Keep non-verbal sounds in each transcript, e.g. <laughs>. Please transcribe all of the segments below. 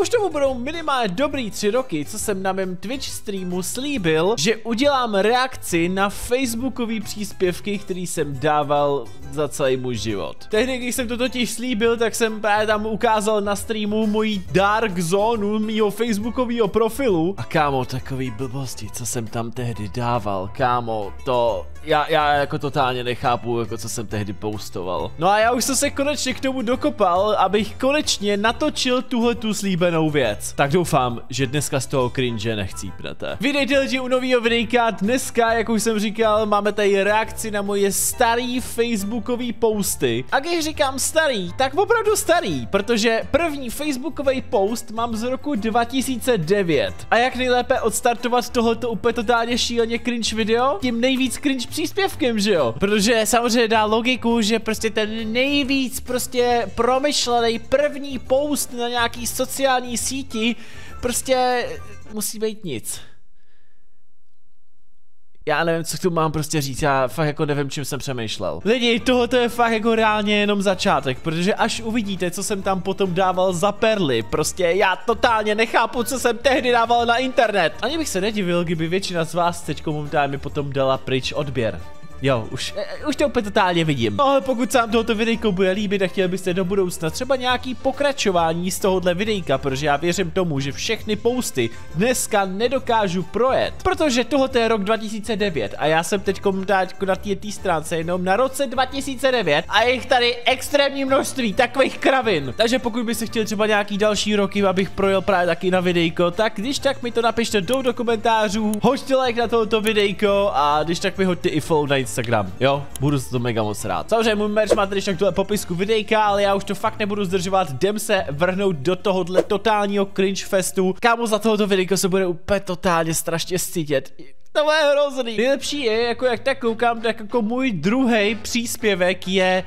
Už tomu budou minimálně dobrý tři roky, co jsem na mém Twitch streamu slíbil, že udělám reakci na facebookové příspěvky, který jsem dával za celý můj život. Tehdy, když jsem to totiž slíbil, tak jsem právě tam ukázal na streamu můj dark zónu mýho facebookového profilu. A kámo, takový blbosti, co jsem tam tehdy dával, kámo, to já, já jako totálně nechápu, jako co jsem tehdy postoval. No a já už jsem se konečně k tomu dokopal, abych konečně natočil tuhle tu slíbenou věc. Tak doufám, že dneska z toho cringe nechcípnete. Vydejte lidi u nového videjka, dneska, jak už jsem říkal, máme tady reakci na moje starý facebookový posty. A když říkám starý, tak opravdu starý, protože první facebookový post mám z roku 2009. A jak nejlépe odstartovat tohoto úplně totálně šíleně cringe video? Tím nejvíc cringe příspěvkem, že jo? Protože samozřejmě dá logiku, že prostě ten nejvíc prostě promyšlený první post na nějaký sociální síti prostě musí být nic. Já nevím, co k tomu mám prostě říct, já fakt jako nevím, čím jsem přemýšlel. Lidi, tohoto je fakt jako reálně jenom začátek, protože až uvidíte, co jsem tam potom dával za perly, prostě já totálně nechápu, co jsem tehdy dával na internet. Ani bych se nedivil, kdyby většina z vás teď momentálně mi potom dala pryč odběr. Jo, už, e, už to úplně totálně vidím. No, ale pokud se vám tohoto videjko bude líbit a chtěl byste do budoucna třeba nějaký pokračování z tohohle videjka, protože já věřím tomu, že všechny posty dneska nedokážu projet, protože tohle je rok 2009 a já jsem teď na té stránce jenom na roce 2009 a je jich tady extrémní množství takových kravin. Takže pokud byste chtěli třeba nějaký další roky, abych projel právě taky na videjko, tak když tak mi to napište do, do komentářů, hoďte like na tohoto videjko a když tak mi hoďte i follow na Instagram, jo? Budu to mega moc rád. Samozřejmě můj merch máte když tak tuhle popisku videjka, ale já už to fakt nebudu zdržovat, jdem se vrhnout do tohohle totálního cringe festu. Kámo, za tohoto videjko se bude úplně totálně strašně cítit. To bude hrozný. Nejlepší je, jako jak tak koukám, tak jako můj druhý příspěvek je,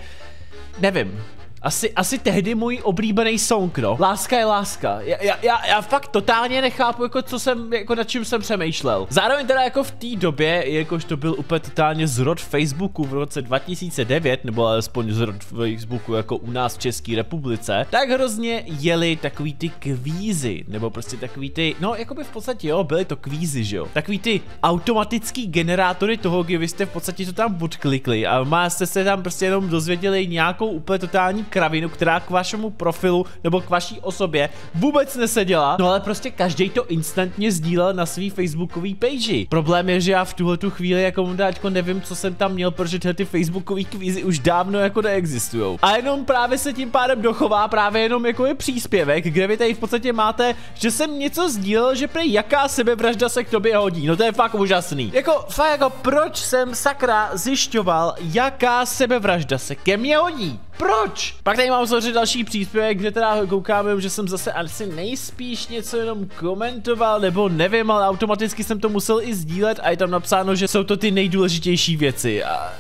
nevím, asi, asi tehdy můj oblíbený song, no. Láska je láska. Já, já, já, já fakt totálně nechápu, jako co jsem, jako nad čím jsem přemýšlel. Zároveň teda jako v té době, jakož to byl úplně totálně zrod Facebooku v roce 2009, nebo alespoň zrod Facebooku jako u nás v České republice, tak hrozně jeli takový ty kvízy, nebo prostě takový ty, no jako by v podstatě jo, byly to kvízy, že jo. Takový ty automatický generátory toho, kdy vy jste v podstatě to tam odklikli a má jste se tam prostě jenom dozvěděli nějakou úplně totální kravinu, která k vašemu profilu nebo k vaší osobě vůbec neseděla, no ale prostě každý to instantně sdílel na svý facebookový page. Problém je, že já v tuhle tu chvíli jako momentálně nevím, co jsem tam měl, protože tyhle ty facebookový kvízy už dávno jako neexistují. A jenom právě se tím pádem dochová právě jenom jako je příspěvek, kde vy tady v podstatě máte, že jsem něco sdílel, že prej jaká sebevražda se k tobě hodí. No to je fakt úžasný. Jako fakt jako proč jsem sakra zjišťoval, jaká sebevražda se ke mně hodí? Proč? Pak tady mám samozřejmě další příspěvek, kde teda koukáme, že jsem zase asi nejspíš něco jenom komentoval, nebo nevím, ale automaticky jsem to musel i sdílet a je tam napsáno, že jsou to ty nejdůležitější věci. A,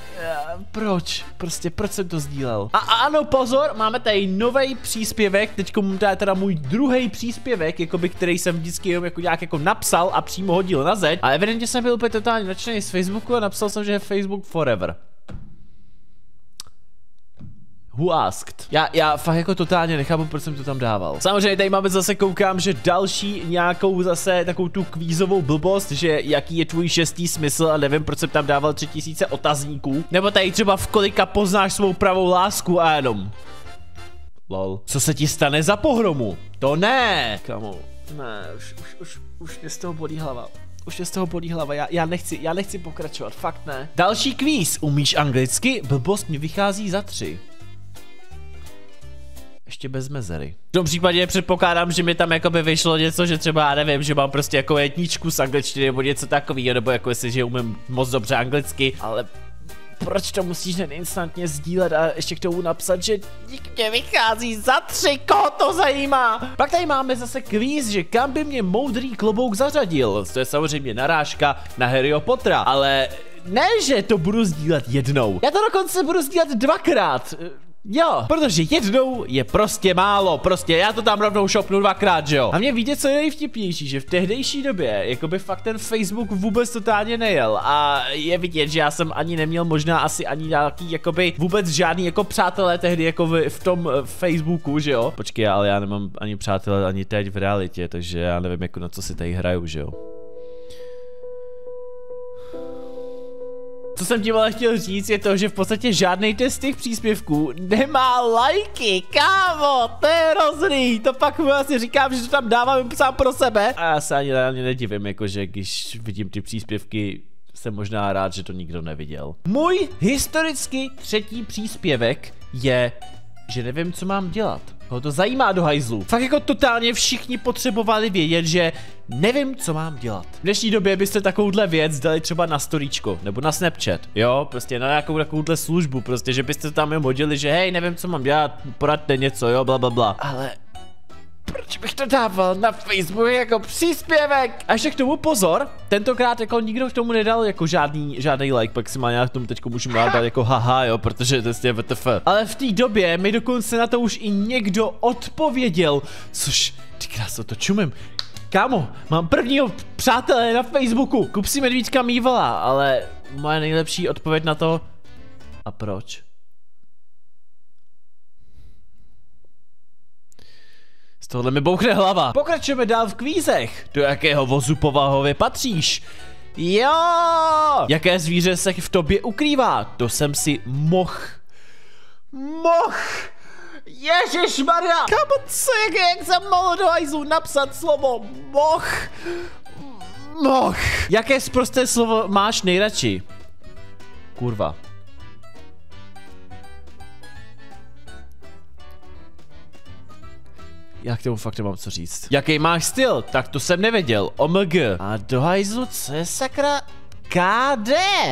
proč? Prostě proč jsem to sdílel? A, a ano, pozor, máme tady nový příspěvek, teď to je teda můj druhý příspěvek, jakoby, který jsem vždycky jenom jako nějak jako napsal a přímo hodil na zeď. A evidentně jsem byl úplně totálně nadšený z Facebooku a napsal jsem, že je Facebook forever. Who asked? Já, já fakt jako totálně nechápu, proč jsem to tam dával. Samozřejmě tady máme zase, koukám, že další nějakou zase takovou tu kvízovou blbost, že jaký je tvůj šestý smysl a nevím, proč jsem tam dával tři tisíce otazníků. Nebo tady třeba v kolika poznáš svou pravou lásku a jenom. Lol. Co se ti stane za pohromu? To ne! Kamu. Ne, už, už, už, už mě z toho bolí hlava. Už je z toho bolí hlava, já, já, nechci, já nechci pokračovat, fakt ne. Další kvíz, umíš anglicky? Blbost mi vychází za tři ještě bez mezery. V tom případě předpokládám, že mi tam jako by vyšlo něco, že třeba, já nevím, že mám prostě jako jedničku z angličtiny nebo něco takového, nebo jako jestli, že umím moc dobře anglicky, ale proč to musíš hned instantně sdílet a ještě k tomu napsat, že mě vychází za tři, koho to zajímá. Pak tady máme zase kvíz, že kam by mě moudrý klobouk zařadil. To je samozřejmě narážka na Harryho Pottera, ale ne, že to budu sdílet jednou. Já to dokonce budu sdílet dvakrát Jo, protože jednou je prostě málo, prostě já to tam rovnou šopnu dvakrát, že jo. A mě víte, co je nejvtipnější, že v tehdejší době, jakoby fakt ten Facebook vůbec totálně nejel a je vidět, že já jsem ani neměl možná asi ani nějaký, jakoby vůbec žádný jako přátelé tehdy jako v, v tom uh, Facebooku, že jo. Počkej, ale já nemám ani přátelé ani teď v realitě, takže já nevím, jako na co si tady hraju, že jo. Co jsem tím ale chtěl říct je to, že v podstatě žádný z těch příspěvků nemá lajky, kámo, to je hrozný, to pak vlastně říkám, že to tam dávám sám pro sebe. A já se ani reálně nedivím, jakože když vidím ty příspěvky, jsem možná rád, že to nikdo neviděl. Můj historicky třetí příspěvek je, že nevím, co mám dělat. Ho to zajímá do hajzlu. Fakt jako totálně všichni potřebovali vědět, že nevím, co mám dělat. V dnešní době byste takovouhle věc dali třeba na storíčko, nebo na Snapchat, jo, prostě na nějakou takovouhle službu, prostě, že byste tam jim hodili, že hej, nevím, co mám dělat, poradte něco, jo, bla, bla, bla. Ale proč bych to dával na Facebook jako příspěvek? A ještě k tomu pozor, tentokrát jako nikdo k tomu nedal jako žádný, žádný like, pak si má já k tomu teď můžu dát jako haha, jo, protože to je WTF. Ale v té době mi dokonce na to už i někdo odpověděl, což, ty kráso, to čumím. Kámo, mám prvního přátele na Facebooku, kup si medvídka mývala, ale moje nejlepší odpověď na to, a proč? Tohle mi bouchne hlava. Pokračujeme dál v kvízech. Do jakého vozu povahově patříš? Jo! Jaké zvíře se v tobě ukrývá? To jsem si moh. Moh! Ježíš Maria! Kámo, co jak, jak jsem mohl do hajzlu napsat slovo moh? Moh. Jaké zprosté slovo máš nejradši? Kurva. Já k tomu fakt nemám co říct. Jaký máš styl? Tak to jsem nevěděl. OMG. A do hajzlu, co je sakra? KD!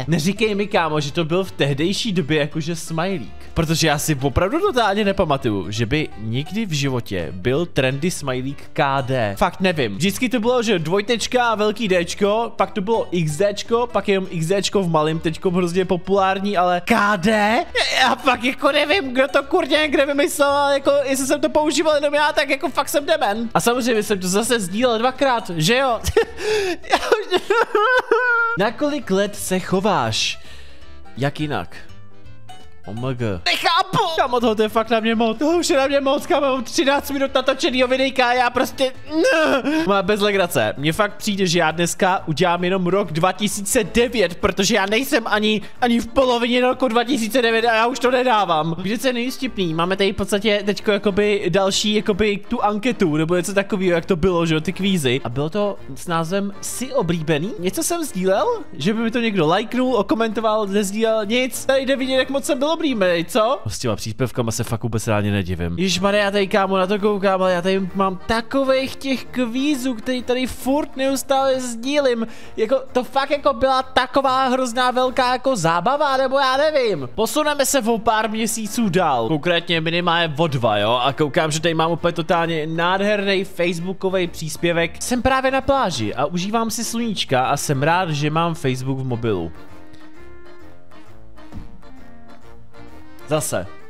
Neříkej mi, kámo, že to byl v tehdejší době jakože smajlík. Protože já si opravdu totálně nepamatuju, že by nikdy v životě byl trendy smajlík KD. Fakt nevím. Vždycky to bylo, že dvojtečka a velký Dčko, pak to bylo XDčko, pak jenom XDčko v malém teďko hrozně populární, ale KD? Já fakt jako nevím, kdo to kurně někde vymyslel, ale jako jestli jsem to používal jenom já, tak jako fakt jsem demen. A samozřejmě jsem to zase sdílel dvakrát, že jo? <laughs> Na kolik let se chováš? Jak jinak? OMG. Nechápu! Toho to je fakt na mě moc. To už je na mě moc, kámo, mám 13 minut natočenýho videjka a já prostě... <laughs> Má bez legrace. Mně fakt přijde, že já dneska udělám jenom rok 2009, protože já nejsem ani, ani v polovině roku 2009 a já už to nedávám. Víte, co je nejstipný? Máme tady v podstatě teďko jakoby další jakoby tu anketu, nebo něco takového, jak to bylo, že jo, ty kvízy. A bylo to s názvem Si oblíbený? Něco jsem sdílel? Že by mi to někdo lajknul, okomentoval, nezdílel nic. Tady jde vidět, jak moc jsem byl oblíbený, co? S těma příspěvkama se fakt vůbec ráně nedivím. Ježmane, já tady kámo na to koukám, ale já tady mám takových těch kvízů, který tady furt neustále sdílím. Jako, to fakt jako byla taková hrozná velká jako zábava, nebo já nevím. Posuneme se o pár měsíců dál. Konkrétně minimálně o dva, jo? A koukám, že tady mám úplně totálně nádherný facebookový příspěvek. Jsem právě na pláži a užívám si sluníčka a jsem rád, že mám Facebook v mobilu. Zase.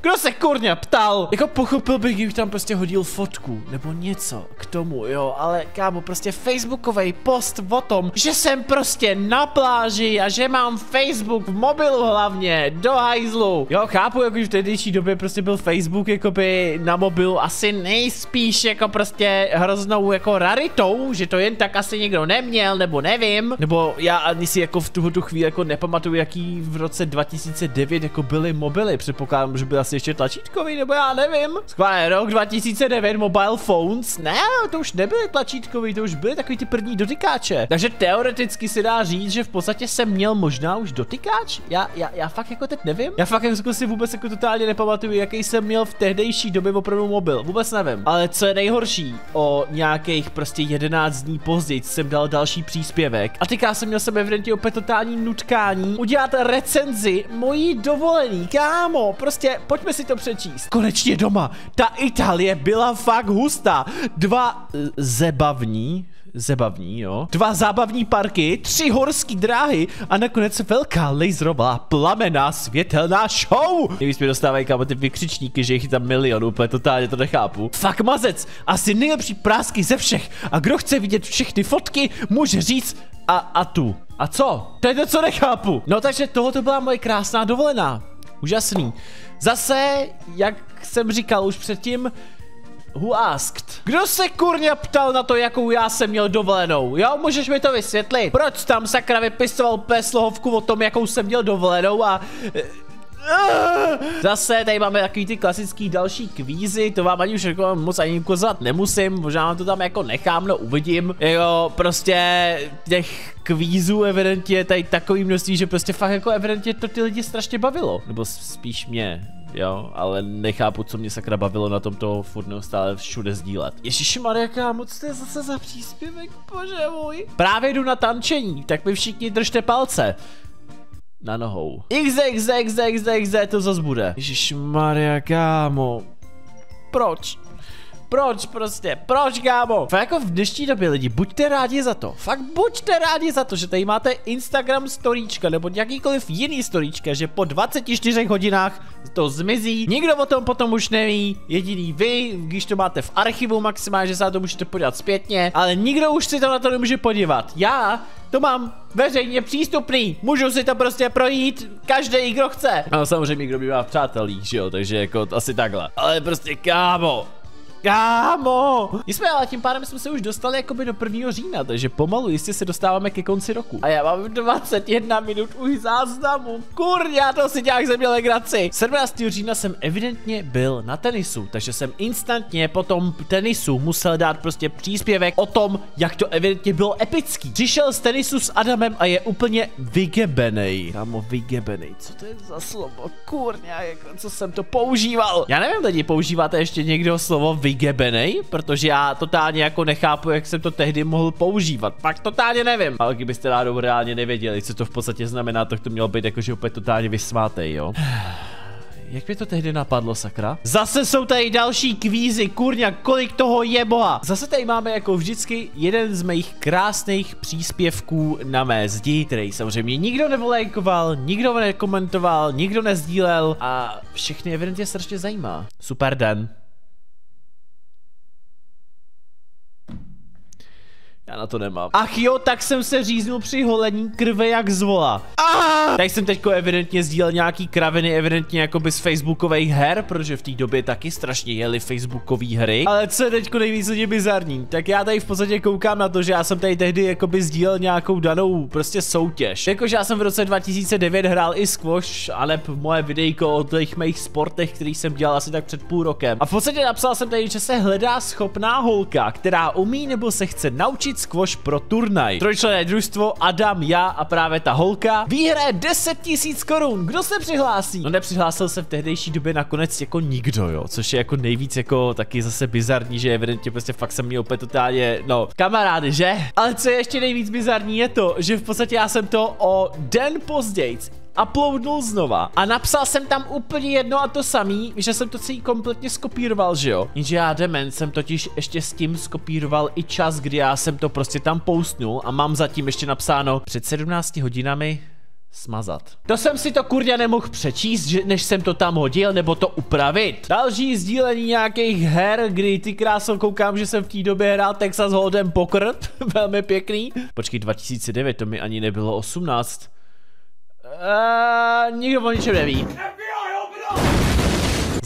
Kdo se kurně ptal? Jako pochopil bych, kdybych tam prostě hodil fotku, nebo něco k tomu, jo, ale kámo, prostě facebookový post o tom, že jsem prostě na pláži a že mám Facebook v mobilu hlavně, do hajzlu. Jo, chápu, jako v tehdejší době prostě byl Facebook jakoby na mobilu asi nejspíš jako prostě hroznou jako raritou, že to jen tak asi někdo neměl, nebo nevím. Nebo já ani si jako v tuhle chvíli jako nepamatuju, jaký v roce 2009 jako byly mobily, předpokládám, že by asi ještě tlačítkový, nebo já nevím. Skvělé, rok 2009 mobile phones, ne, to už nebyly tlačítkový, to už byly takový ty první dotykáče. Takže teoreticky se dá říct, že v podstatě jsem měl možná už dotykáč. Já, já, já fakt jako teď nevím. Já fakt jako si vůbec jako totálně nepamatuju, jaký jsem měl v tehdejší době opravdu mobil. Vůbec nevím. Ale co je nejhorší, o nějakých prostě 11 dní později jsem dal další příspěvek. A teďka jsem měl jsem evidentně opět totální nutkání udělat recenzi mojí dovolený. Kámo, prostě pojďme si to přečíst. Konečně doma. Ta Itálie byla fakt hustá. Dva uh, zebavní zebavní, jo. Dva zábavní parky, tři horské dráhy a nakonec velká laserová plamená světelná show. Nejvíc mi dostávají kámo ty vykřičníky, že jich je tam milion, úplně totálně to nechápu. Fakt mazec, asi nejlepší prásky ze všech a kdo chce vidět všechny fotky, může říct a, a tu. A co? To je to, co nechápu. No takže tohoto byla moje krásná dovolená. Úžasný. Zase, jak jsem říkal už předtím, Who asked? Kdo se kurně ptal na to, jakou já jsem měl dovolenou? Jo, můžeš mi to vysvětlit? Proč tam sakra vypisoval peslohovku o tom, jakou jsem měl dovolenou a... Zase tady máme takový ty klasický další kvízy, to vám ani už jako moc ani ukazovat nemusím, možná vám to tam jako nechám, no uvidím. Jo, prostě těch kvízů evidentně tady takový množství, že prostě fakt jako evidentně to ty lidi strašně bavilo. Nebo spíš mě, jo, ale nechápu, co mě sakra bavilo na tomto furt neustále všude sdílet. Ježiši jaká moc to je zase za příspěvek, bože můj. Právě jdu na tančení, tak mi všichni držte palce na nohou. XD, XD, XD, XD, to zase bude. Maria, kámo. Proč? Proč prostě? Proč, kámo? Fakt jako v dnešní době lidi, buďte rádi za to. Fakt buďte rádi za to, že tady máte Instagram storíčka nebo jakýkoliv jiný storíčka, že po 24 hodinách to zmizí. Nikdo o tom potom už neví. Jediný vy, když to máte v archivu maximálně, že se na to můžete podívat zpětně, ale nikdo už si to na to nemůže podívat. Já to mám veřejně přístupný. Můžu si to prostě projít, každý, kdo chce. No samozřejmě, kdo by má v přátelích, že jo, takže jako asi takhle. Ale prostě kámo, Kámo! Jsme ale tím pádem jsme se už dostali jakoby do 1. října, takže pomalu jistě se dostáváme ke konci roku. A já mám 21 minut už záznamu. Kurňa, to si dělá ze mě legraci. 17. října jsem evidentně byl na tenisu, takže jsem instantně po tom tenisu musel dát prostě příspěvek o tom, jak to evidentně bylo epický. Přišel z tenisu s Adamem a je úplně vygebenej. Kámo, vygebenej, co to je za slovo? Kurňa, jako, co jsem to používal? Já nevím, lidi, používáte ještě někdo slovo vygebenej? Vygebenej, protože já totálně jako nechápu, jak jsem to tehdy mohl používat. Pak totálně nevím. Ale kdybyste náhodou reálně nevěděli, co to v podstatě znamená, tak to mělo být jakože úplně totálně vysmátej, jo. <sighs> Jak mi to tehdy napadlo, sakra? Zase jsou tady další kvízy, kurňa, kolik toho je boha. Zase tady máme jako vždycky jeden z mých krásných příspěvků na mé zdi, který samozřejmě nikdo nevolejkoval, nikdo nekomentoval, nikdo nezdílel a všechny evidentně strašně zajímá. Super den. Já na to nemám. Ach jo, tak jsem se říznul při holení krve jak zvola. Ah! Tak jsem teďko evidentně sdílel nějaký kraviny, evidentně jakoby z facebookových her, protože v té době taky strašně jeli facebookové hry. Ale co je teďko nejvíc lidí bizarní, tak já tady v podstatě koukám na to, že já jsem tady tehdy jakoby sdílel nějakou danou prostě soutěž. Jakože já jsem v roce 2009 hrál i squash, ale moje videjko o těch mých sportech, který jsem dělal asi tak před půl rokem. A v podstatě napsal jsem tady, že se hledá schopná holka, která umí nebo se chce naučit Street Squash pro turnaj. Trojčlené družstvo, Adam, já a právě ta holka. Výhraje 10 tisíc korun. Kdo se přihlásí? No nepřihlásil se v tehdejší době nakonec jako nikdo, jo. Což je jako nejvíc jako taky zase bizarní, že evidentně prostě fakt jsem měl úplně totálně, no, kamarády, že? Ale co je ještě nejvíc bizarní je to, že v podstatě já jsem to o den později uploadnul znova a napsal jsem tam úplně jedno a to samý, že jsem to celý kompletně skopíroval, že jo? Jenže já demen jsem totiž ještě s tím skopíroval i čas, kdy já jsem to prostě tam postnul a mám zatím ještě napsáno před 17 hodinami smazat. To jsem si to kurňa nemohl přečíst, že, než jsem to tam hodil, nebo to upravit. Další sdílení nějakých her, kdy ty krásno koukám, že jsem v té době hrál Texas Hold'em Poker, <laughs> velmi pěkný. Počkej, 2009, to mi ani nebylo 18. Uh, nikdo o ničem neví.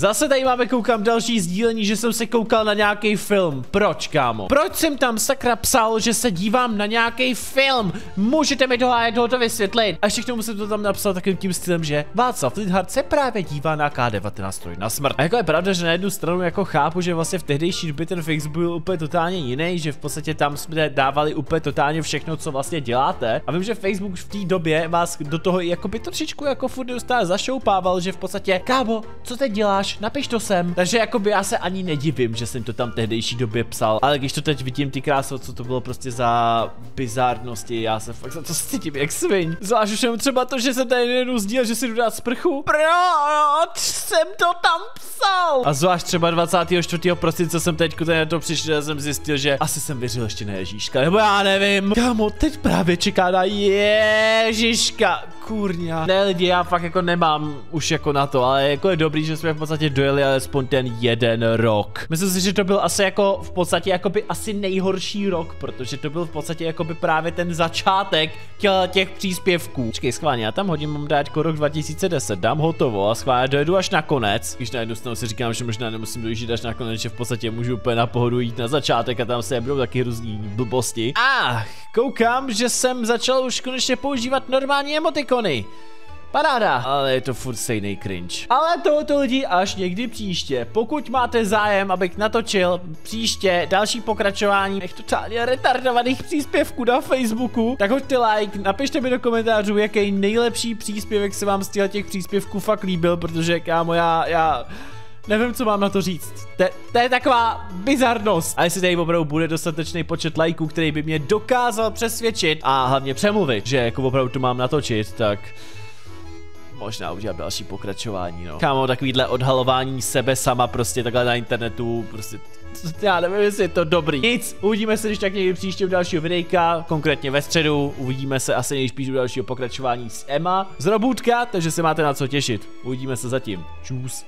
Zase tady máme, koukám, další sdílení, že jsem se koukal na nějaký film. Proč, kámo? Proč jsem tam sakra psal, že se dívám na nějaký film? Můžete mi tohle jednou to vysvětlit? A ještě k tomu jsem to tam napsal takovým tím stylem, že Václav Lidhard se právě dívá na K19 na smrt. A jako je pravda, že na jednu stranu jako chápu, že vlastně v tehdejší době ten Facebook byl úplně totálně jiný, že v podstatě tam jsme dávali úplně totálně všechno, co vlastně děláte. A vím, že Facebook v té době vás do toho jako by trošičku jako furt neustále zašoupával, že v podstatě, kámo, co teď děláš? Ukáž, napiš to sem. Takže jakoby já se ani nedivím, že jsem to tam tehdejší době psal, ale když to teď vidím ty kráso, co to bylo prostě za bizárnosti, já se fakt za to cítím jak svin. Zvlášť už jenom třeba to, že jsem tady nejedu sdíl, že si jdu dát sprchu. Proč jsem to tam psal? A zvlášť třeba 24. prosince jsem teď na to přišel, jsem zjistil, že asi jsem věřil ještě na Ježíška, nebo já nevím. Kámo, teď právě čeká na Ježíška. Kurňa. Ne lidi, já fakt jako nemám už jako na to, ale jako je dobrý, že jsme v podstatě dojeli alespoň ten jeden rok. Myslím si, že to byl asi jako v podstatě jakoby asi nejhorší rok, protože to byl v podstatě jakoby právě ten začátek těch příspěvků. Počkej, schválně, já tam hodím, mám dát jako rok 2010, dám hotovo a schválně dojedu až na konec. Když na jednu stranu si říkám, že možná nemusím dojít až na konec, že v podstatě můžu úplně na pohodu jít na začátek a tam se budou taky různý blbosti. Ach, koukám, že jsem začal už konečně používat normální emotikony. Paráda, ale je to furt stejný cringe. Ale tohoto lidi až někdy příště. Pokud máte zájem, abych natočil příště další pokračování těch totálně retardovaných příspěvků na Facebooku, tak hoďte like, napište mi do komentářů, jaký nejlepší příspěvek se vám z těch příspěvků fakt líbil, protože kámo, já, já... Nevím, co mám na to říct. To, je taková bizarnost. A jestli tady opravdu bude dostatečný počet lajků, který by mě dokázal přesvědčit a hlavně přemluvit, že jako opravdu to mám natočit, tak možná udělat další pokračování, no. Kámo, takovýhle odhalování sebe sama prostě takhle na internetu, prostě já nevím, jestli je to dobrý. Nic, uvidíme se když tak někdy příště u dalšího videjka, konkrétně ve středu, uvidíme se asi nejspíš u dalšího pokračování s Emma z Robůtka, takže se máte na co těšit. Uvidíme se zatím. Čus.